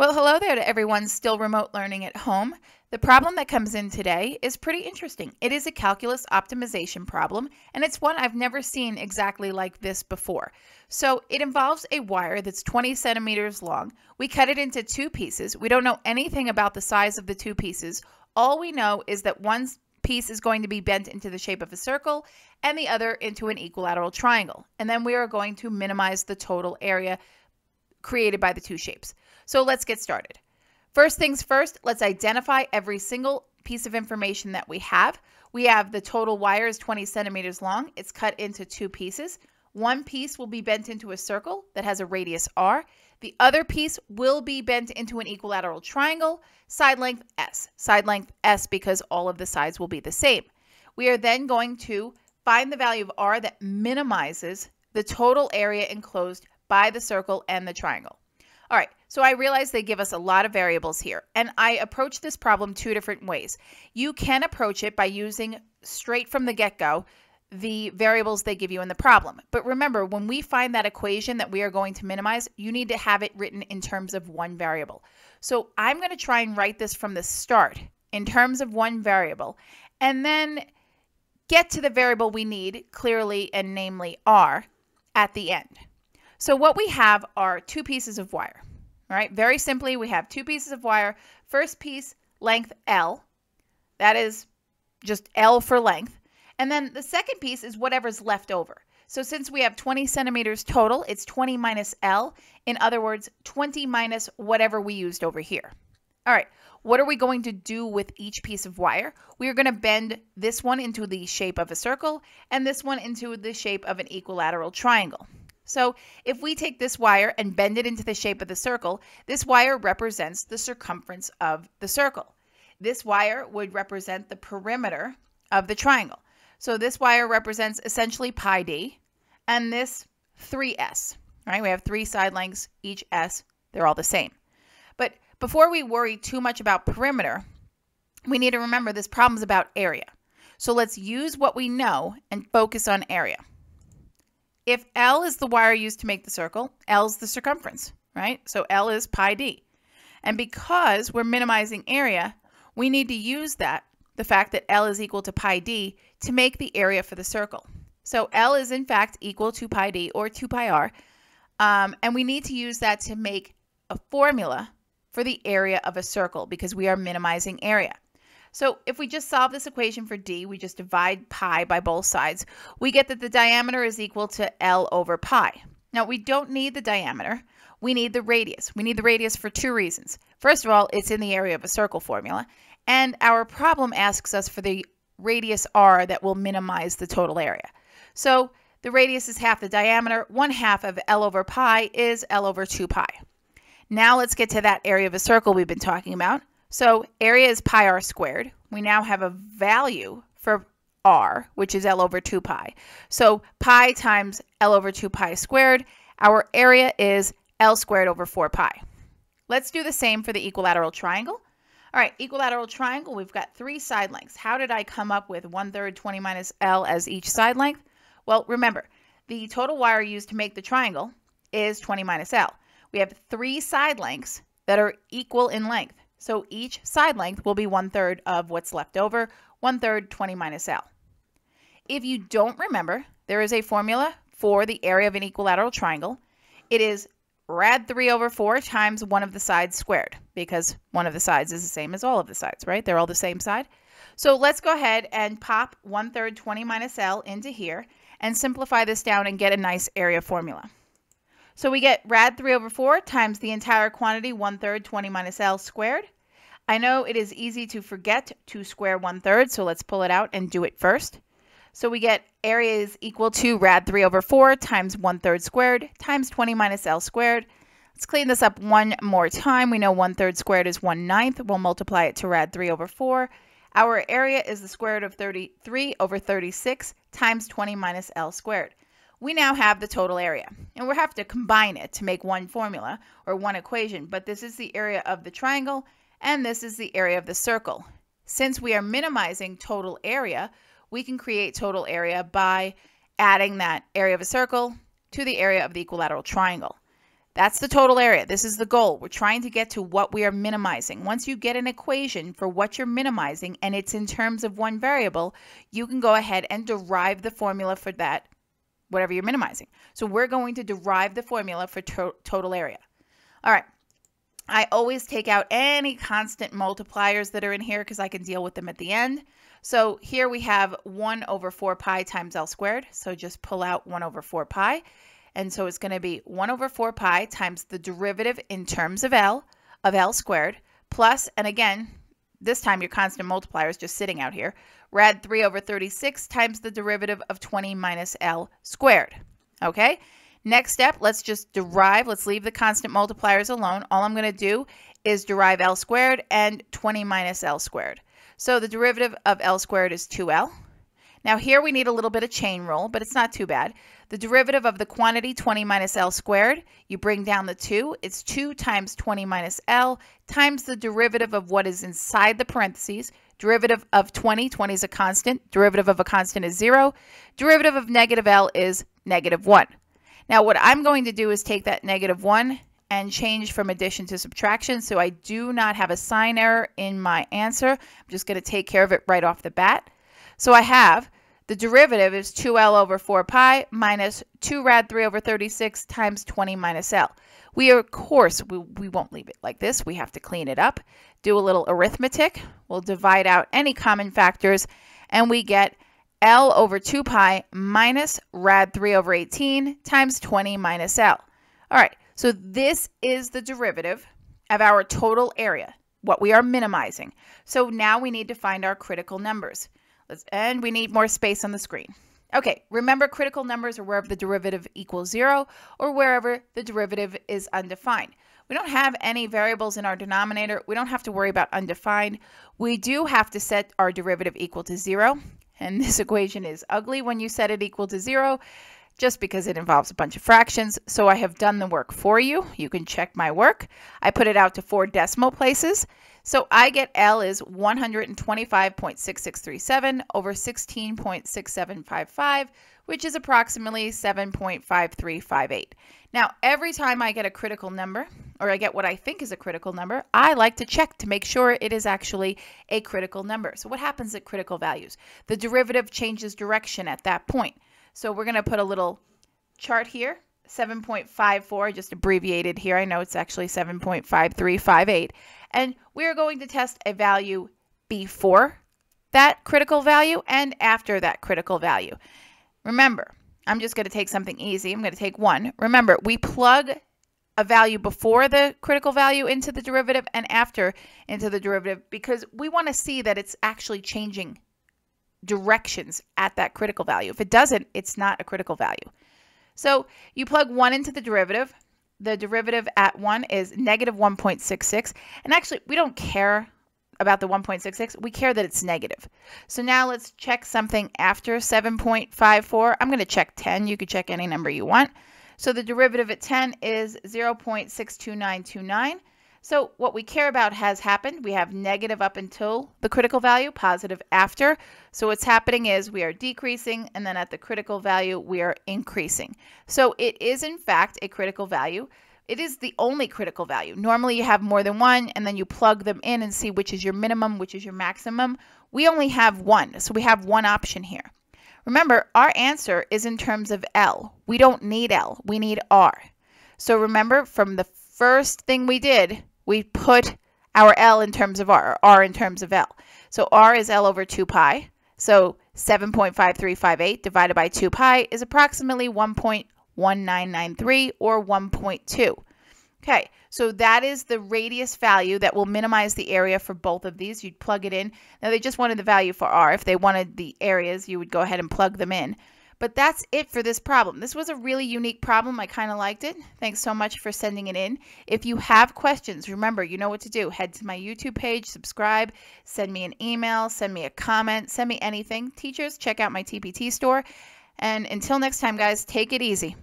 Well, hello there to everyone still remote learning at home. The problem that comes in today is pretty interesting. It is a calculus optimization problem, and it's one I've never seen exactly like this before. So it involves a wire that's 20 centimeters long. We cut it into two pieces. We don't know anything about the size of the two pieces. All we know is that one piece is going to be bent into the shape of a circle and the other into an equilateral triangle. And then we are going to minimize the total area created by the two shapes. So let's get started. First things first, let's identify every single piece of information that we have. We have the total wire is 20 centimeters long. It's cut into two pieces. One piece will be bent into a circle that has a radius r. The other piece will be bent into an equilateral triangle, side length s. Side length s because all of the sides will be the same. We are then going to find the value of r that minimizes the total area enclosed by the circle and the triangle. All right, so I realize they give us a lot of variables here, and I approach this problem two different ways. You can approach it by using straight from the get-go the variables they give you in the problem. But remember, when we find that equation that we are going to minimize, you need to have it written in terms of one variable. So I'm going to try and write this from the start in terms of one variable, and then get to the variable we need, clearly and namely r, at the end. So what we have are two pieces of wire. All right, very simply, we have two pieces of wire. First piece, length L. That is just L for length. And then the second piece is whatever's left over. So since we have 20 centimeters total, it's 20 minus L. In other words, 20 minus whatever we used over here. All right, what are we going to do with each piece of wire? We are going to bend this one into the shape of a circle and this one into the shape of an equilateral triangle. So if we take this wire and bend it into the shape of the circle, this wire represents the circumference of the circle. This wire would represent the perimeter of the triangle. So this wire represents essentially pi d, and this 3s. Right? We have three side lengths, each s. They're all the same. But before we worry too much about perimeter, we need to remember this problem is about area. So let's use what we know and focus on area. If L is the wire used to make the circle, L is the circumference, right? So L is pi d. And because we're minimizing area, we need to use that, the fact that L is equal to pi d, to make the area for the circle. So L is in fact equal to pi d or 2 pi r. Um, and we need to use that to make a formula for the area of a circle because we are minimizing area. So if we just solve this equation for d, we just divide pi by both sides, we get that the diameter is equal to L over pi. Now we don't need the diameter, we need the radius. We need the radius for two reasons. First of all, it's in the area of a circle formula, and our problem asks us for the radius r that will minimize the total area. So the radius is half the diameter, one half of L over pi is L over 2 pi. Now let's get to that area of a circle we've been talking about. So area is pi r squared. We now have a value for r, which is L over 2 pi. So pi times L over 2 pi squared. Our area is L squared over 4 pi. Let's do the same for the equilateral triangle. All right, equilateral triangle, we've got three side lengths. How did I come up with 1 third 20 minus L as each side length? Well, remember, the total wire used to make the triangle is 20 minus L. We have three side lengths that are equal in length. So each side length will be one third of what's left over, one third 20 minus L. If you don't remember, there is a formula for the area of an equilateral triangle. It is rad 3 over 4 times one of the sides squared because one of the sides is the same as all of the sides, right? They're all the same side. So let's go ahead and pop 1 third 20 minus L into here and simplify this down and get a nice area formula. So we get rad 3 over 4 times the entire quantity 1 third 20 minus L squared. I know it is easy to forget to square one third, so let's pull it out and do it first. So we get area is equal to rad 3 over 4 times 1 third squared times 20 minus L squared. Let's clean this up one more time. We know 1 third squared is 1 ninth. We'll multiply it to rad 3 over 4. Our area is the square root of 33 over 36 times 20 minus L squared we now have the total area. And we'll have to combine it to make one formula or one equation, but this is the area of the triangle and this is the area of the circle. Since we are minimizing total area, we can create total area by adding that area of a circle to the area of the equilateral triangle. That's the total area. This is the goal. We're trying to get to what we are minimizing. Once you get an equation for what you're minimizing and it's in terms of one variable, you can go ahead and derive the formula for that, whatever you're minimizing. So we're going to derive the formula for to total area. All right. I always take out any constant multipliers that are in here because I can deal with them at the end. So here we have 1 over 4 pi times L squared. So just pull out 1 over 4 pi. And so it's going to be 1 over 4 pi times the derivative in terms of L of L squared plus, and again, this time your constant multiplier is just sitting out here, rad 3 over 36 times the derivative of 20 minus L squared. Okay? Next step, let's just derive. Let's leave the constant multipliers alone. All I'm going to do is derive L squared and 20 minus L squared. So the derivative of L squared is 2L. Now here we need a little bit of chain rule, but it's not too bad. The derivative of the quantity 20 minus L squared, you bring down the 2. It's 2 times 20 minus L times the derivative of what is inside the parentheses. Derivative of 20, 20 is a constant. Derivative of a constant is 0. Derivative of negative L is negative 1. Now what I'm going to do is take that negative 1 and change from addition to subtraction so I do not have a sign error in my answer. I'm just going to take care of it right off the bat. So I have the derivative is 2L over 4 pi minus 2 rad 3 over 36 times 20 minus L. We, are, of course, we, we won't leave it like this. We have to clean it up, do a little arithmetic. We'll divide out any common factors, and we get L over 2 pi minus rad 3 over 18 times 20 minus L. All right, so this is the derivative of our total area, what we are minimizing. So now we need to find our critical numbers. Let's, and we need more space on the screen. Okay, remember critical numbers are wherever the derivative equals zero or wherever the derivative is undefined. We don't have any variables in our denominator. We don't have to worry about undefined. We do have to set our derivative equal to zero. And this equation is ugly when you set it equal to zero just because it involves a bunch of fractions. So I have done the work for you. You can check my work. I put it out to four decimal places. So I get L is 125.6637 over 16.6755, which is approximately 7.5358. Now, every time I get a critical number, or I get what I think is a critical number, I like to check to make sure it is actually a critical number. So what happens at critical values? The derivative changes direction at that point. So we're going to put a little chart here 7.54, just abbreviated here. I know it's actually 7.5358. And we're going to test a value before that critical value and after that critical value. Remember, I'm just going to take something easy. I'm going to take 1. Remember, we plug a value before the critical value into the derivative and after into the derivative because we want to see that it's actually changing directions at that critical value. If it doesn't, it's not a critical value. So you plug 1 into the derivative. The derivative at 1 is negative 1.66. And actually, we don't care about the 1.66. We care that it's negative. So now let's check something after 7.54. I'm going to check 10. You could check any number you want. So the derivative at 10 is 0.62929. So what we care about has happened. We have negative up until the critical value, positive after. So what's happening is we are decreasing, and then at the critical value, we are increasing. So it is, in fact, a critical value. It is the only critical value. Normally you have more than one, and then you plug them in and see which is your minimum, which is your maximum. We only have one, so we have one option here. Remember, our answer is in terms of L. We don't need L, we need R. So remember, from the first thing we did, we put our L in terms of R, R in terms of L. So R is L over 2 pi. So 7.5358 divided by 2 pi is approximately 1.1993 or 1.2. Okay, so that is the radius value that will minimize the area for both of these. You'd plug it in. Now they just wanted the value for R. If they wanted the areas, you would go ahead and plug them in. But that's it for this problem. This was a really unique problem. I kind of liked it. Thanks so much for sending it in. If you have questions, remember, you know what to do. Head to my YouTube page, subscribe, send me an email, send me a comment, send me anything. Teachers, check out my TPT store. And until next time, guys, take it easy.